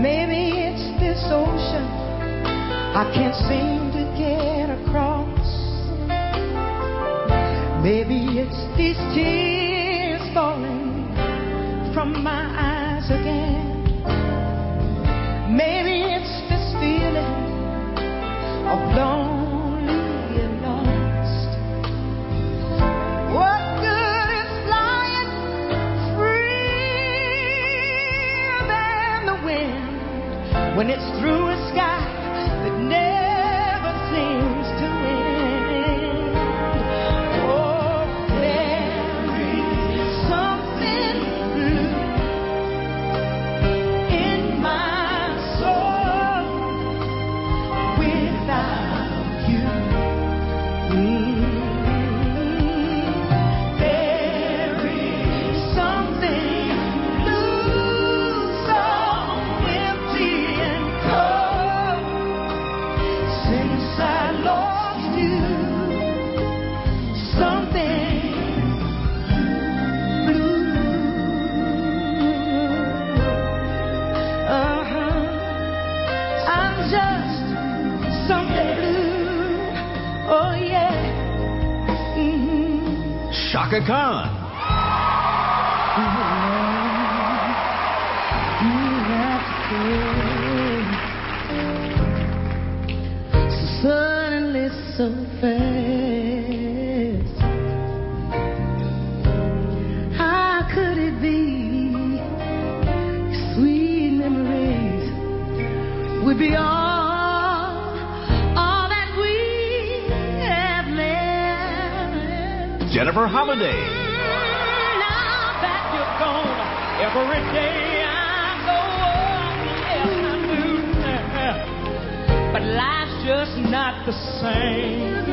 Maybe it's this ocean I can't seem to get across. Maybe it's these tears falling from my eyes again. Maybe Chaka Khan. Suddenly, so fast. How could it be? Sweet memories would be all, Jennifer Holliday. Now that you're gone, every day I go on, yes do. But life's just not the same.